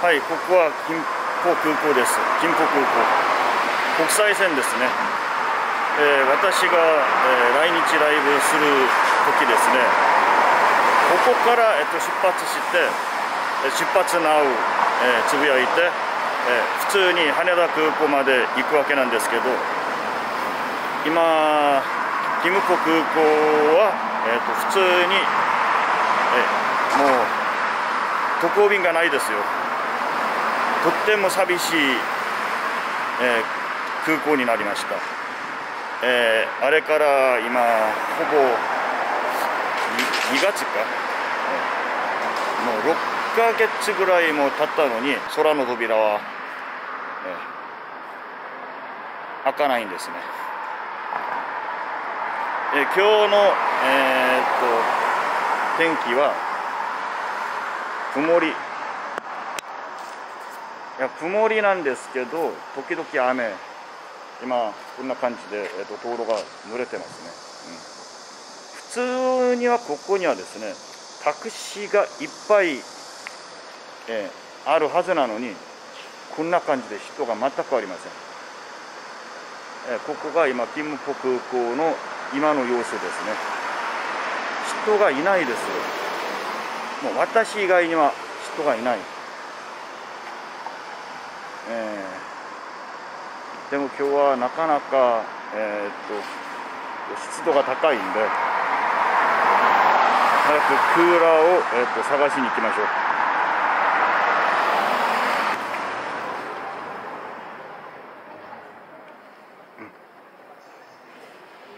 はいここは金浦空港です。金浦空港。国際線ですね、えー、私が、えー、来日ライブする時ですね。ここから、えっと、出発して出発なう、えー、つぶやいて、えー、普通に羽田空港まで行くわけなんですけど今キムポ空港は、えーと、普通に、えー、もう渡航便がないですよ。とっても寂しい、えー、空港になりました、えー、あれから今ほぼ 2, 2月か、もう6ヶ月ぐらいも経ったのに空の扉は、えー、開かないんですね。え今日の、えー、っと天気は曇り。いや曇りなんですけど時々雨。今こんな感じで、えー、っと道路が濡れてますね、うん、普通にはここにはですねタクシーがいっぱい、えー、あるはずなのにこんな感じで人が全くありません、えー、ここが今キムポ空港の今の様子ですね。人がいないですもう私以外には人がいない、えー、でも今日はなかなか、えー、っと湿度が高いんで早くクーラーを、えー、っと探しに行きましょう。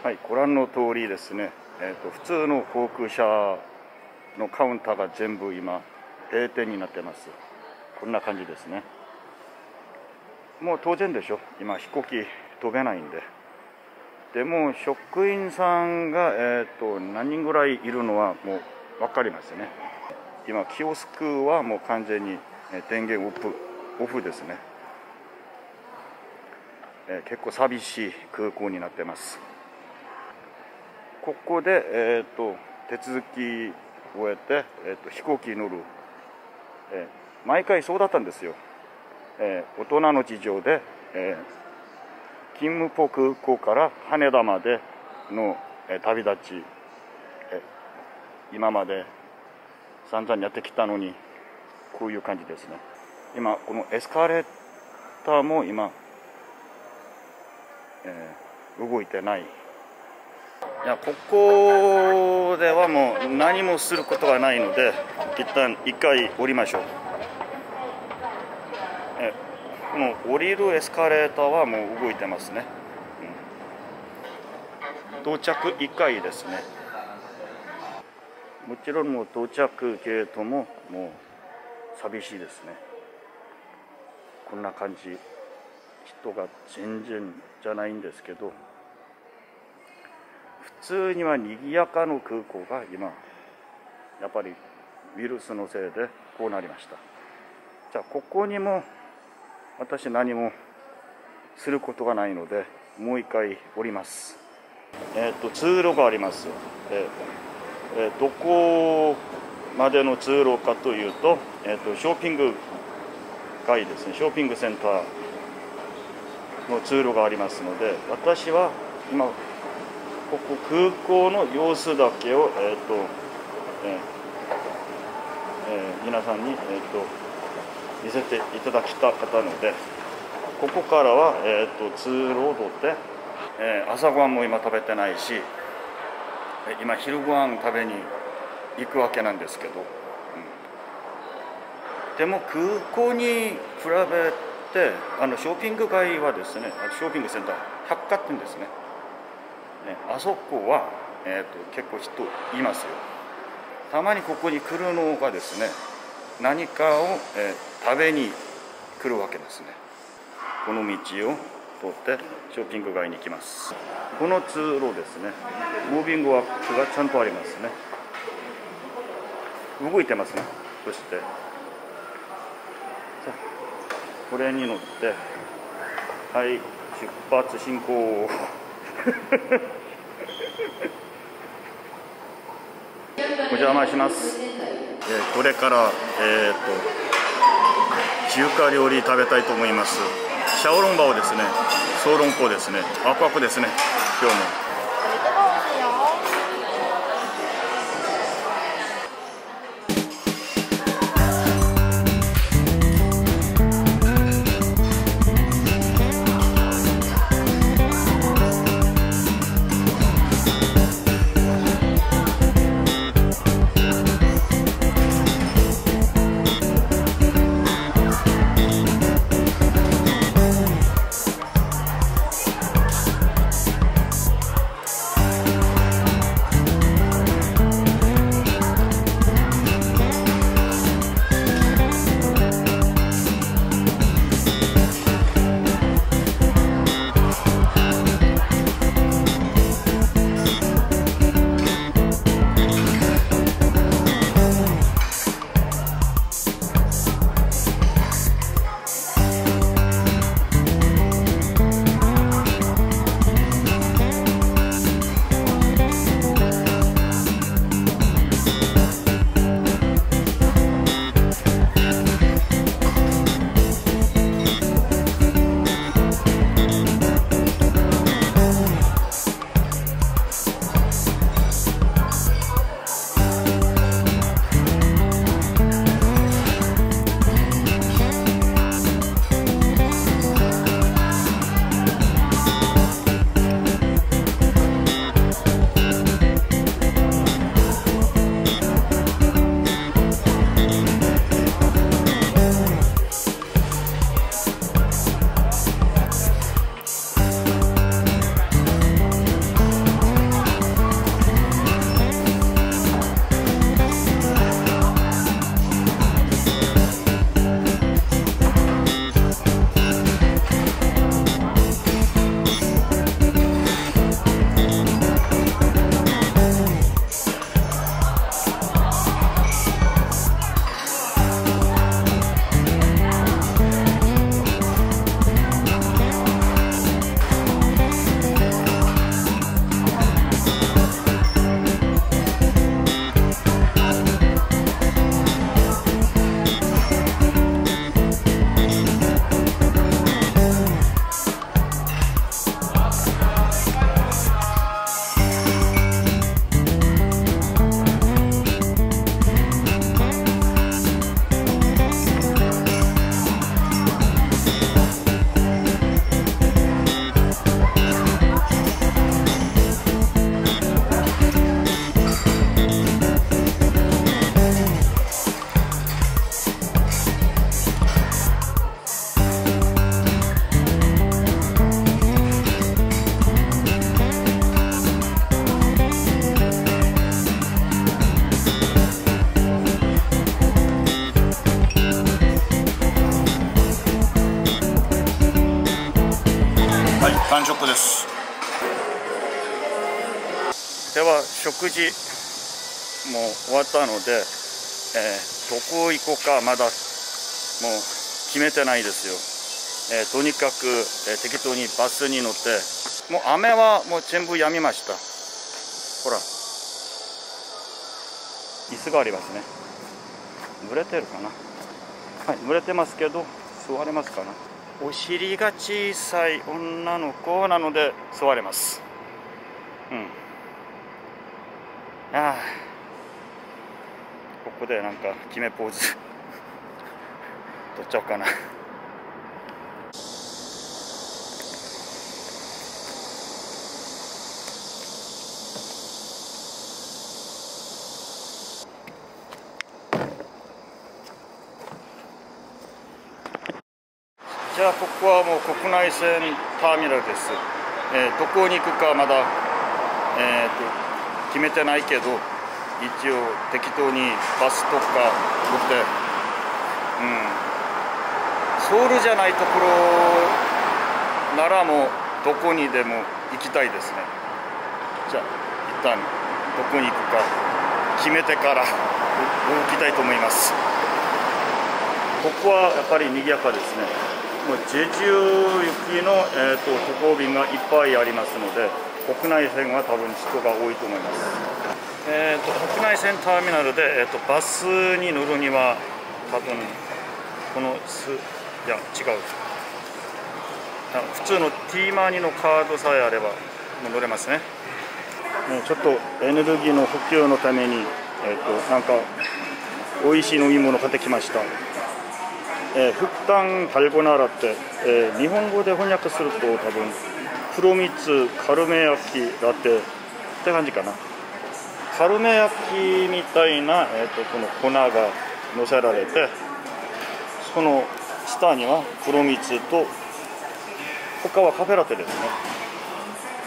はいご覧の通りですね、えーと、普通の航空車のカウンターが全部今閉店になってます。こんな感じですね。もう当然でしょ。今飛行機飛べないんで。でも職員さんが、えーと、何人ぐらいいるのはもう分かりますね。今キオスクはもう完全に電源オフオフですね、えー、結構寂しい空港になってます。ここで、えーと、手続き終えて、えーと、飛行機に乗る、えー、毎回そうだったんですよ、えー、大人の事情で、えー、勤務ポ空港から羽田までの、え旅立ち、え今まで散々やってきたのにこういう感じですね。今このエスカレーターも今、え動いてない。いやここではもう何もすることがないので一旦一回降りましょう。この降りるエスカレーターはもう動いてますね、うん、到着1回ですね。もちろんもう到着ゲートももう寂しいですね。こんな感じ。人が全然じゃないんですけど普通には賑やかの空港が今やっぱりウイルスのせいでこうなりました。じゃあここにも私何もすることがないのでもう一回降ります。えっ、と通路がありますえー、えー、どこまでの通路かというと,、えーと、とショッピング街ですね。ショッピングセンターの通路がありますので私は今ここ空港の様子だけを、えーとえーえー、皆さんに、えーと、見せていただきたかったのでここからは、えーと、通路を取って、えー、朝ごはんも今食べてないし今昼ごはん食べに行くわけなんですけど、うん、でも空港に比べてあのショッピング街はですねショッピングセンター百貨店ですね。ね、あそこは、えーと、結構人いますよ。たまにここに来るのがですね何かを、えー、食べに来るわけですね。この道を通ってショッピング街に行きます。この通路ですね。ムービングワークがちゃんとありますね。動いてますね。そして。これに乗ってはい出発進行。お邪魔します、えー、これから、えーと、中華料理食べたいと思います。シャオロンバオですね。小籠包ですね。ワクワクですね。今日も。ったので、えー、どこ行こうかまだもう決めてないですよ、えー、とにかく、えー、適当にバスに乗ってもう雨はもう全部やみました。ほら。椅子がありますね。濡れてるかな？はい濡れてますけど座れますかな？お尻が小さい女の子なので座れます。うんああここでなんか決めポーズ。取っちゃおうかな。じゃあここはもう国内線ターミナルです、えー、どこに行くかまだ、えーと、決めてないけど一応適当にバスとか乗って。うん。ソウルじゃないところならもうどこにでも行きたいですね。じゃあ一旦どこに行くか決めてから動きたいと思いますここはやっぱり賑やかですねもうジェジュ行きの、えーと、渡航便がいっぱいありますので国内線は多分人が多いと思います、えーと、国内線ターミナルで、えーと、バスに乗るには多分このすいや違う。普通のティーマーニのカードさえあればもう乗れますねちょっとエネルギーの補給のために、えーと、なんか美味しい飲み物買ってきました、えー、フッタンパルゴナーラって、えー、日本語で翻訳すると多分黒蜜カルメ焼きラテって感じかな。カルメ焼きみたいな、えーと、この粉がのせられてその下には黒蜜と他はカフェラテですね。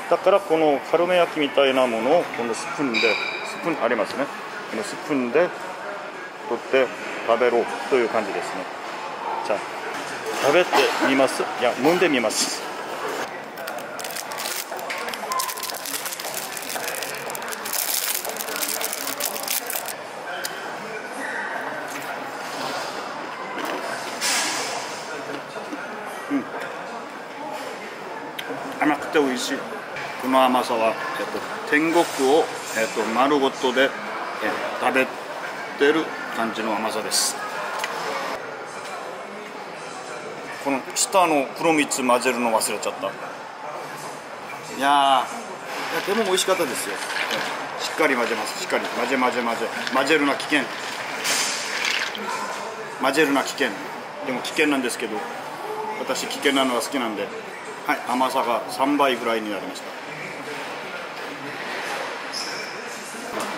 だからこのカルメ焼きみたいなものをこのスプーンでスプーンありますね。このスプーンで取って食べろという感じですね。食べてみます？いや飲んでみます。甘くて美味しい。この甘さは、えっと、天国を、えっと、丸ごとで、え食べてる感じの甘さです。この下の黒蜜混ぜるの忘れちゃった。いやでも美味しかったですよ。しっかり混ぜます。しっかり。混ぜ混ぜ混ぜ。混ぜるな危険。混ぜるな危険。でも危険なんですけど私危険なのが好きなんで。はい甘さが3倍ぐらいになりました。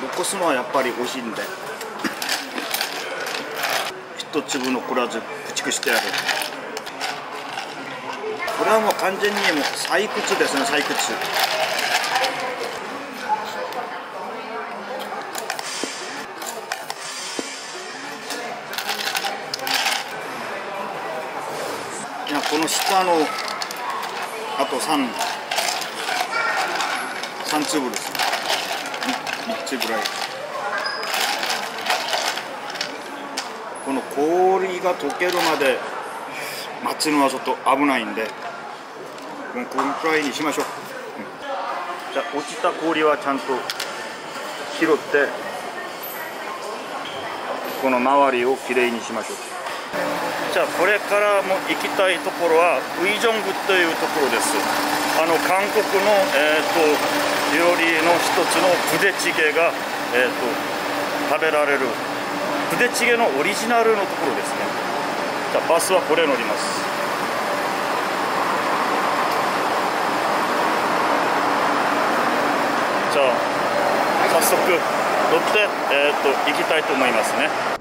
残すのはやっぱり美味しいんで。一粒残らず駆逐してやる。これはもう完全にもう採掘ですね採掘。いやこの下のあと3 3粒です3つぐらい。この氷が溶けるまで待つのはちょっと危ないんで。このくらいにしましょう、うん、じゃあ落ちた氷はちゃんと拾ってこの周りをきれいにしましょう。じゃあこれからも行きたいところはウイジョングというところです。あの韓国の、えーと、料理の一つのプデチゲが、えーと、食べられる。プデチゲのオリジナルのところですね。じゃあバスはこれ乗りますじゃあ早速乗って、えーと行きたいと思いますね。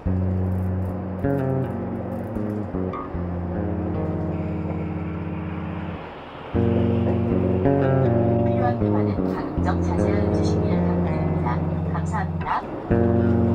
雨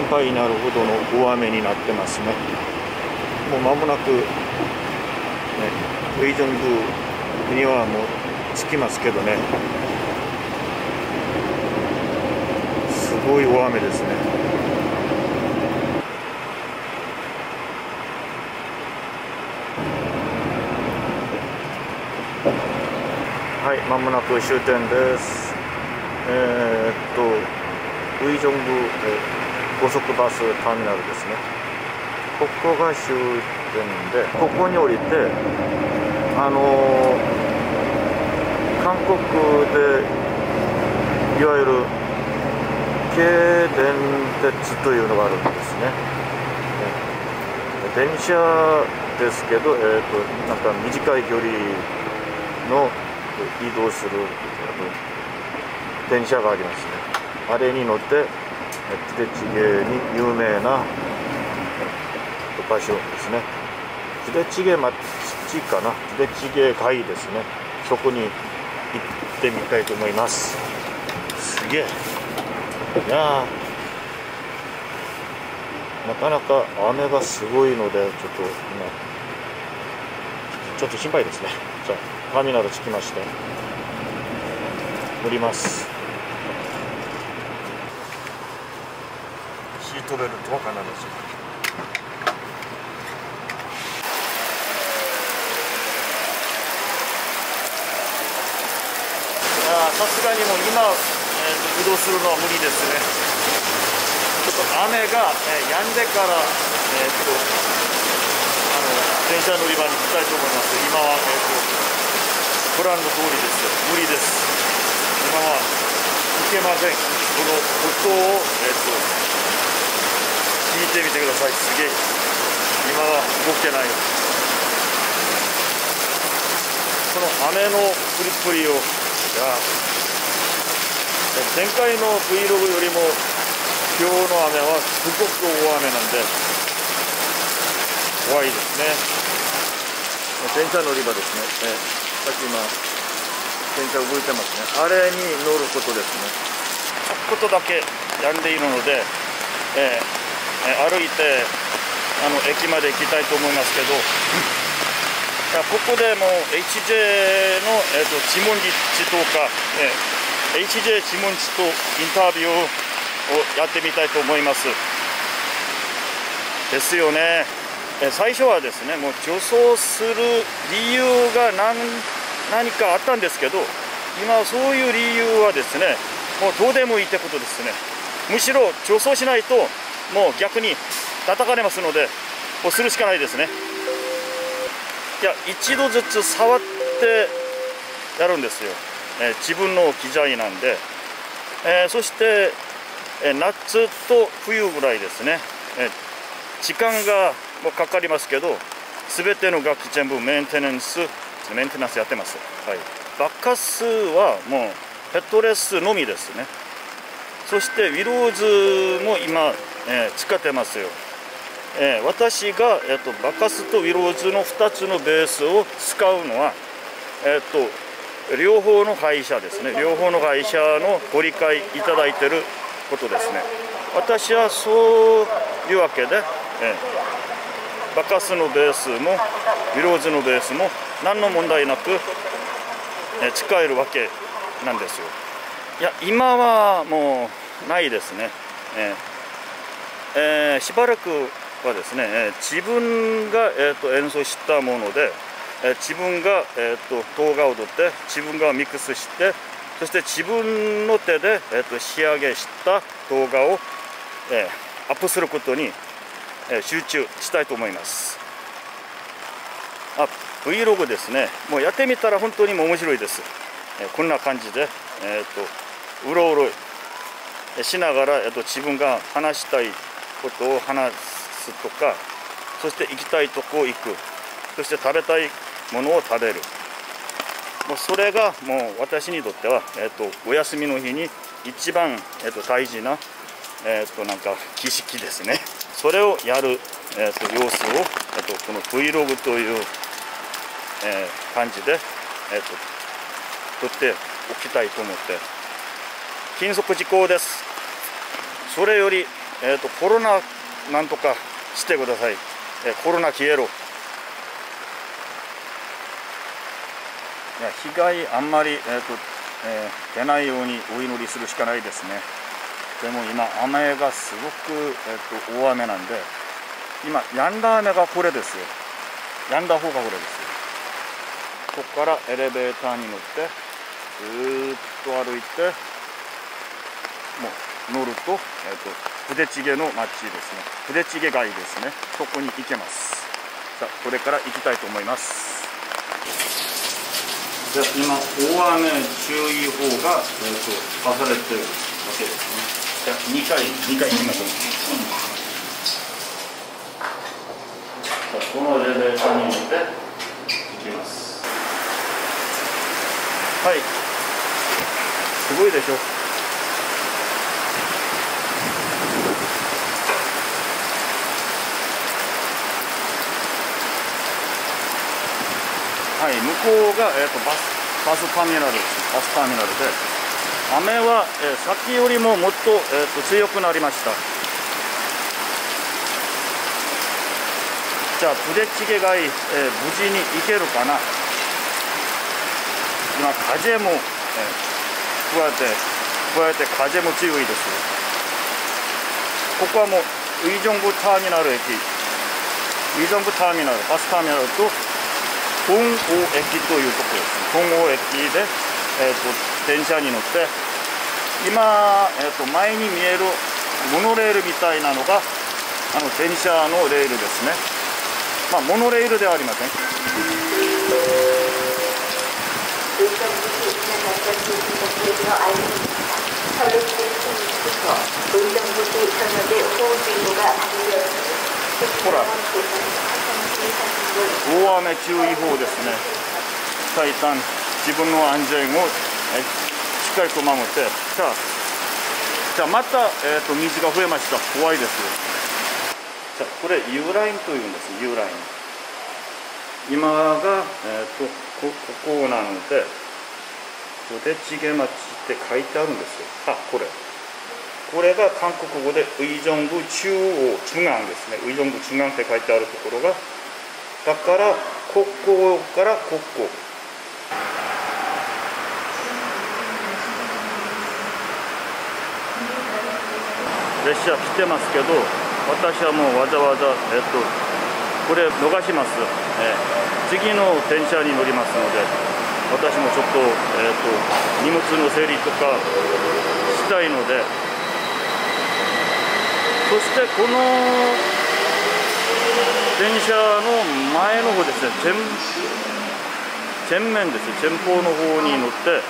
心配になるほどの大雨になってますね。もう間もなく、ね、ウェイジョンブにはもう着きますけどね。すごい大雨ですね。はい、まもなく終点です。えー、っと、ウイジョンブ、え高速バスターミナルですね。ここが終点で、ここに降りて、あのー、韓国でいわゆる京電鉄というのがあるんですね。電車ですけど、えーと、なんか短い距離の移動する電車がありますねあれに乗ってプデチゲに有名な場所ですね。プデチゲ町かな？プデチゲ街ですね。そこに行ってみたいと思います。すげえ。いやなかなか雨がすごいのでちょっと今ちょっと心配ですね。じゃあターミナル着きまして乗ります。シートベルトは必ずさすがにもう今、えー、移動するのは無理ですね。ちょっと雨が、えー、止んでから、えー、っとあの電車乗り場に行きたいと思います。今は、えー、っとご覧の通りですよ。無理です。今は行けません。この音を、えー、っと聞いてみてください。すげえ。今は動けない。この雨のプリプリを。や。前回の Vlog よりも今日の雨はすごく大雨なんで。怖いですね。電車乗り場ですね、えさっき今電車動いてますね。あれに乗ることですね。ちょっことだけ止んでいるので、えー、歩いてあの駅まで行きたいと思いますけど ここでもう HJ の、えーと、地文字とか、えー HJ シモンチとインタビューをやってみたいと思います。ですよね。え最初はですねもう助走する理由が何何かあったんですけど今そういう理由はですねもうどうでもいいってことですね。むしろ助走しないともう逆に叩かれますのでもうするしかないですね。いや一度ずつ触ってやるんですよ。え自分の機材なんで、えそして、え夏と冬ぐらいですね、え時間がもうかかりますけど全ての楽器全部メンテナンスメンテナンスやってます、はい、バッカスはもうヘッドレスのみですね。そしてウィローズも今、えー、使ってますよ、えー、私が、えーと、バカスとウィローズの2つのベースを使うのは、えーと両方の会社ですね。両方の会社のご理解いただいてることですね。私はそういうわけで、えバカスのベースもウィローズのベースも何の問題なく、え使えるわけなんですよ。いや今はもうないですね、ええー、しばらくはですね、え自分が、えーと演奏したものでえ自分が、えーと、動画を撮って自分がミックスしてそして自分の手で、えーと、仕上げした動画を、えー、アップすることに、えー、集中したいと思います。あ Vlog ですね。もうやってみたら本当にも面白いです、えー、こんな感じで、えーと、うろうろしながら、えー、と自分が話したいことを話すとかそして行きたいとこ行く。そして食べたいものを食べる。もうそれがもう私にとっては、えーと、お休みの日に一番、えーと、大事な、えーと、なんか儀式ですね。それをやる、えー、と様子を、えー、とこの Vlog という、えー、感じで、えー、と撮っておきたいと思って。金属事項です。それより、えー、とコロナなんとかしてください、えー、コロナ消えろ。いや被害あんまり、えーとえー、出ないようにお祈りするしかないですね。でも今雨がすごく、えーと、大雨なんで今止んだ雨がこれですよ。止んだ方がこれですよ。ここからエレベーターに乗ってずっと歩いてもう乗ると,、えー、と筆チゲの町ですね。筆チゲ街ですね。そこに行けます。さあこれから行きたいと思います。じゃ今大雨注意報が、えーと、出されてるわけですね。じゃあ2回2回行きましょう、このエレベーターに乗って行きます。はい。すごいでしょ。はい向こうが、えーと、バスバスターミナルバスターミナルで雨は、えー、先よりももっと,、えーと強くなりました。じゃあプデチゲがい、えー、無事に行けるかな。今風も、えー、加えて加えて風も強いですここはもうウィジョングターミナル駅。ウィジョングターミナルバスターミナルと本郷駅というところです本郷駅で、えーと、電車に乗って今、えーと、と前に見えるモノレールみたいなのがあの電車のレールですね。まあ、モノレールではありません。ほら、大雨注意報ですね。最短、自分の安全をしっかりと守って、さあ、じゃあまた、えーと、水が増えました。怖いです。じゃこれ U ラインというんです U ライン今が、えーと、こここなのでポテチゲ町って書いてあるんですよあこれこれが韓国語でウイジョンブ中央中岸ですねウイジョンブ中岸って書いてあるところがだから国交から国交列車来てますけど私はもうわざわざ、えっと、これ逃します、えー、次の電車に乗りますので私もちょっと,、えっと荷物の整理とかしたいので。そしてこの電車の前の方ですね。前面ですね。前方の方に乗って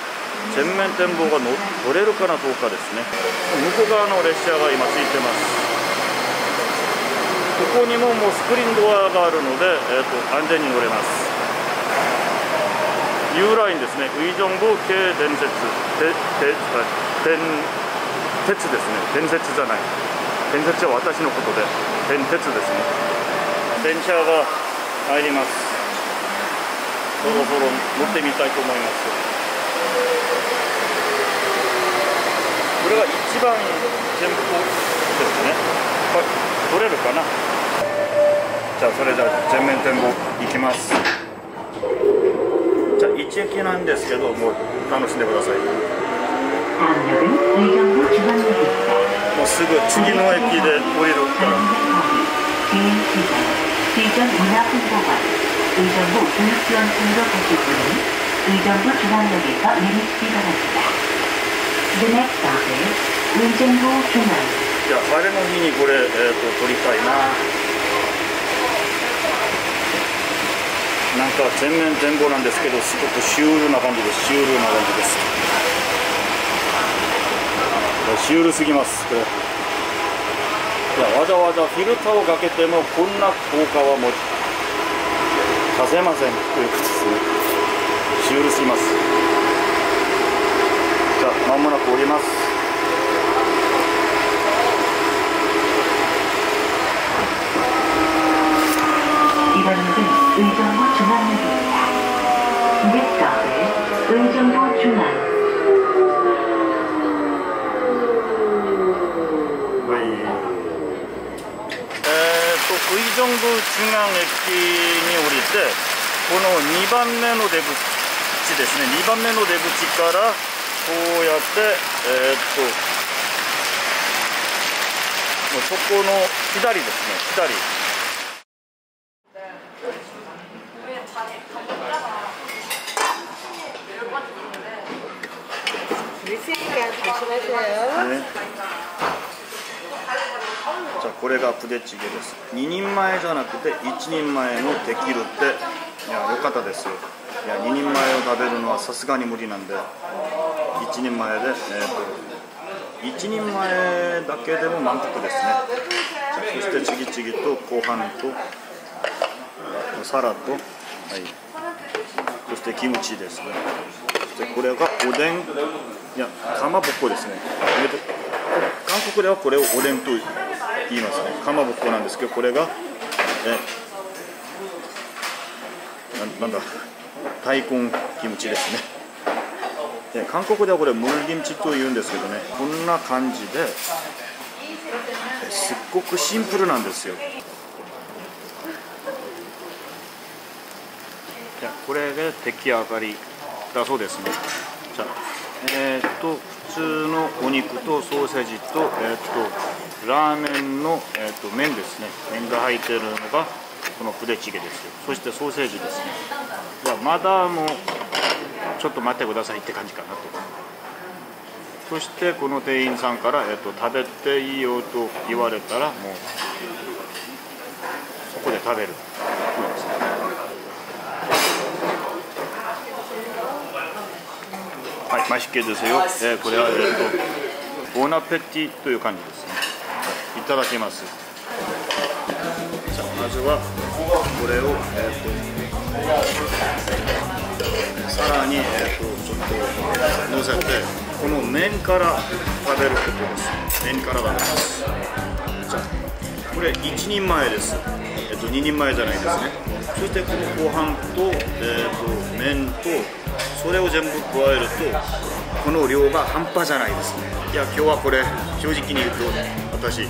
全面展望が乗れるかなどうかですね。向こう側の列車が今ついてます。ここにももうスクリーンドアがあるので、えーと、安全に乗れます。U ラインですね。ウィジョンブ系電鉄てて電鉄ですね。電鉄じゃない。電鉄は私のことで電鉄ですね。電車が入ります。そろそろ乗ってみたいと思います。これが一番前方ですね。はい取れるかな。じゃあそれじゃあ全面展望行きます。じゃあ一駅なんですけどもう楽しんでください。もうすぐ次の駅で降りるから의전문화홍보관의전부교육지원팀으로가실분은의전부중앙역에서내리시기바랍니다 The next stop is 의정부중앙じゃあ晴れの日にこれ、えーと、撮りたいななんか全面全貌なんですけどすごくシュールな感じですシュールな感じですシュールすぎますこれ いやわざわざフィルターをかけてもこんな効果はもう出せませんということですねシュールすぎますじゃあ間もなく降ります이번역은의정부중앙역입니다 Next stop is 의정부중앙 정부중앙역에降りてこの2番目の出口ですね2番目の出口からこうやってえー、っともうそこの左ですね左ねじゃあ これがプデチゲです。2人前じゃなくて1人前のできるっていやよかったですよ。いや2人前を食べるのはさすがに無理なんで1人前でえっ、ー、と1人前だけでも満腹ですね。そしてちぎちぎとご飯とサラと、はい、そしてキムチですね。そしてこれがおでん。いやかまぼこですね、韓国ではこれをおでんと言いますね。かまぼこなんですけどこれがえななんだ大根キムチですね。で韓国ではこれムルギムチと言うんですけどね。こんな感じですっごくシンプルなんですよ。じゃこれで出来上がりだそうですね。じゃえー、っと普通のお肉とソーセージと,、えー、っとラーメンの、えー、っと麺ですね。麺が入ってるのがこのプデチゲですよ。そしてソーセージですね。じゃあまだもうちょっと待ってくださいって感じかなと。そしてこの店員さんから、えっと、食べていいよと言われたらもうそこで食べる。そうですね。はいマシケですよ、えー、これは、えっと、ボーナペティという感じですいただきます。じゃあまずはこれを、えっとさらに、えーと、ちょっと乗せてこの麺から食べることです。麺から食べます。じゃあこれ1人前です。えっ、ー、と2人前じゃないですね。そしてこのご飯と,、えーと、麺とそれを全部加えるとこの量が半端じゃないですね。いや今日はこれ正直に言うと私、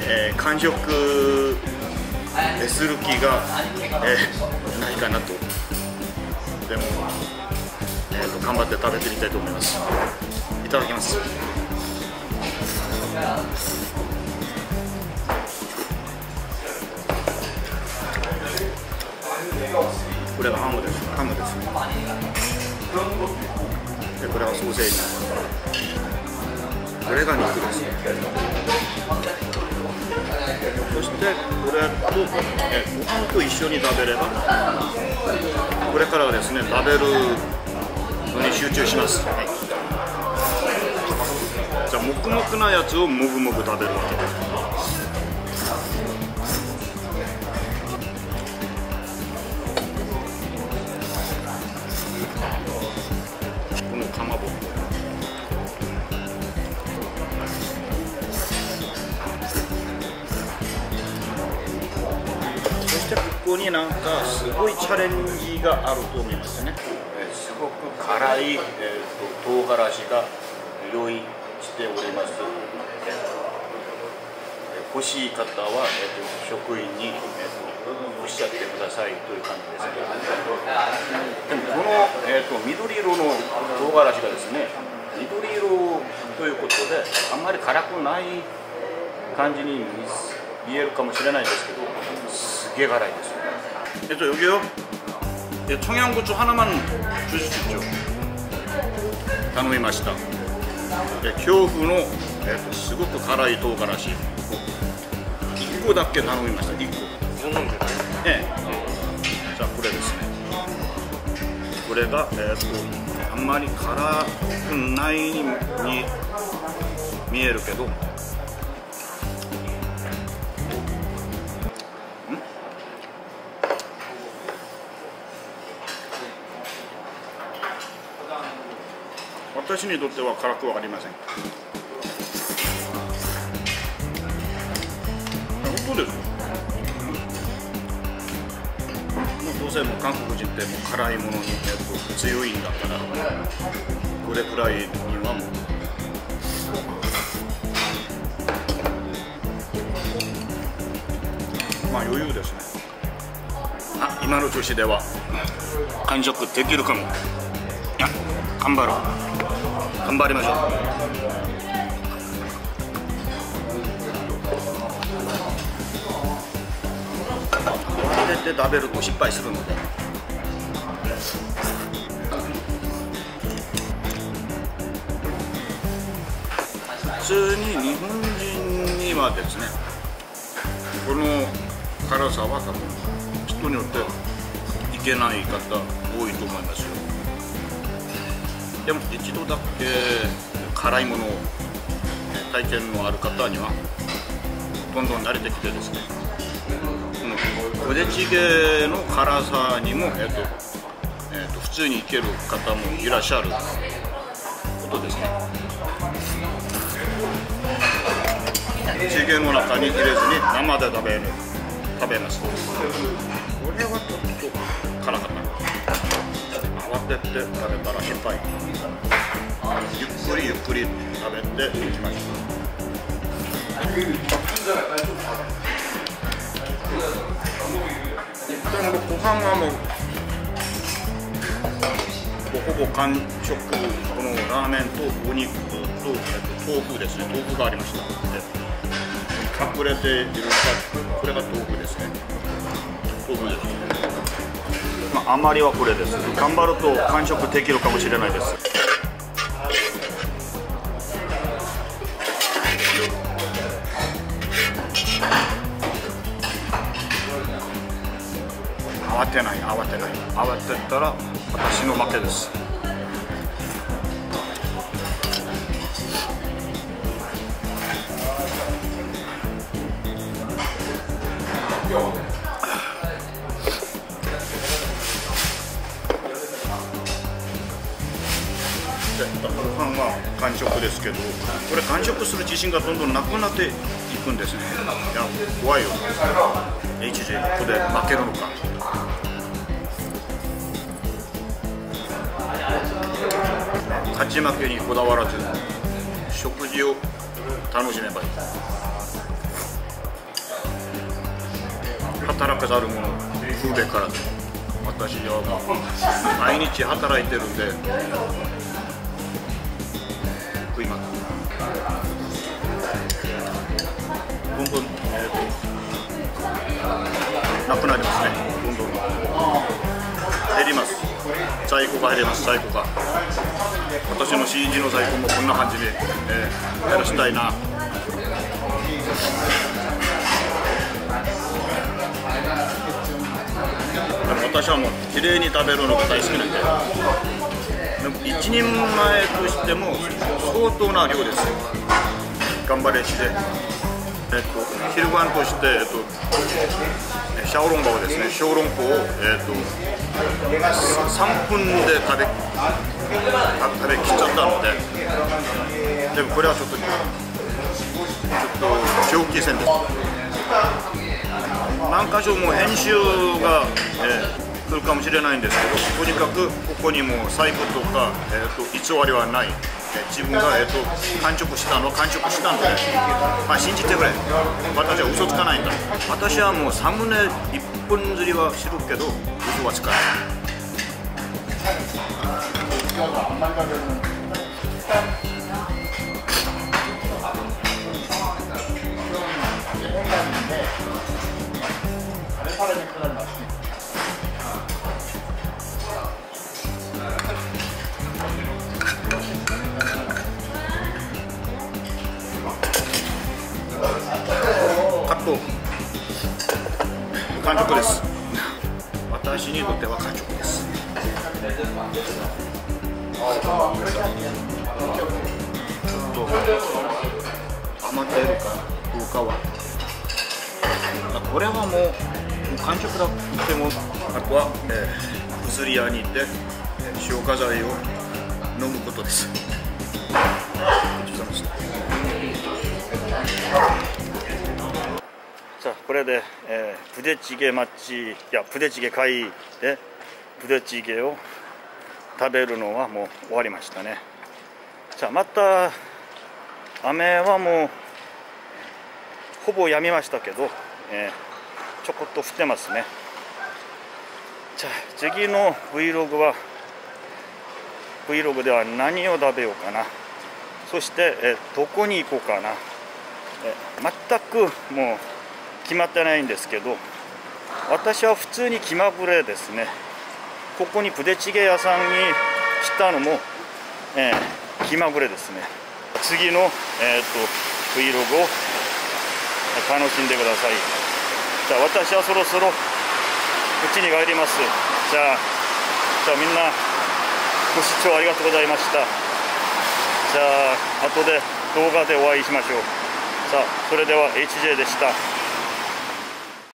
えー、完食する気が、えー、ないかなと。でも、えーと、頑張って食べてみたいと思います。いただきます。これがハムです。ハムですね。でこれはソーセージ。これが肉です。そしてこれと、えご飯と一緒に食べれば。これからはですね食べるのに集中します、はい、じゃあもくもくなやつをもぐもぐ食べるわけ。ここになんかすごいチャレンジがあると思いますね、すごく辛い、えーと、唐辛子が用意しております、えー、欲しい方は、えーと、職員に、えーと、おっしゃってくださいという感じですねでもこの、えー、と緑色の唐辛子がですね緑色ということであんまり辛くない感じに見えるかもしれないですけどすげえ辛いです。 예, 저 여기요. 예, 청양고추 하나만 주실 수 있죠. 頼みました. 예, 恐怖のえっとすごく辛い唐辛子1個だけ頼みました 1個. 예. 자, これですね.これがえっとあんまり辛くないに見えるけど 私にとっては辛くはありません。本当ですもうどうせもう韓国人ってもう辛いものに、強いんだからこれくらいにはもう。まあ余裕ですね。あ今の調子では。完食できるかも。いや頑張ろう。頑張りましょう。入れて食べると失敗するので。普通に日本人にはですねこの辛さは多分人によっていけない方多いと思いますよ。でも一度だけ辛いものを体験のある方にはどんどん慣れてきてですね、このプデチゲの辛さにも、えっとえっと、普通にいける方もいらっしゃる。ことですね。チゲの中に入れずに生で食べる食べます。これはちょっと辛かった慌てて食べたら失敗ゆっくりゆっくり食べていきました。ご飯はもうほぼ完食このラーメンとお肉と、豆腐ですね。豆腐がありました。隠れているかこれが豆腐ですね。豆腐ですまあ、あまりはこれです。頑張ると完食できるかもしれないです。慌てない慌てない。慌てたら私の負けです。信がどんどんなくなっていくんですね。いや怖いよ。HJ ここで負けるのか。勝ち負けにこだわらず食事を楽しめばいい。働かざる者食うべからず私は毎日働いてるんで食いますどんどん、えーと、なくなります。ねどんどん減ります。在庫が減ります。在庫が私の CG の在庫もこんな感じで、えー、やらしたいな私はもう綺麗に食べるのが大好きなんででも一人前としても相当な量です。頑張れしてえっと昼ご飯として、えっと、シャオロンバオですね。小籠包を、えっと、3分で食べ食べきっちゃったのででもこれはちょっとちょっと長期戦です。何箇所も編集が、えー、来るかもしれないんですけどとにかくここにも細部とか、えーと、偽りはない、自分が、えーと、完食したの完食したので、まあ、信じてくれ私は嘘つかないんだ私はもうサムネ1本釣りは知るけど嘘はつかない。今日完食です。私にとっては完食です。ちょっと余っているかどうかは。これはもう完食だってもあとは、えー、薬屋に行って消化剤を飲むことですこれで、えー、プデチゲマッチいやプデチゲ会でプデチゲを食べるのはもう終わりましたね。じゃあまた雨はもうほぼやみましたけど、えー、ちょこっと降ってますね。じゃあ次の Vlog は Vlog では何を食べようかな。そして、えー、どこに行こうかな、えー、全くもう決まってないんですけど私は普通に気まぐれですね。ここにプデチゲ屋さんに来たのも、えー、気まぐれですね。次の、えーと、Vlog を楽しんでください。じゃあ私はそろそろ家に帰ります。じゃあじゃあみんなご視聴ありがとうございました。じゃあ後で動画でお会いしましょう。さあそれでは HJ でした。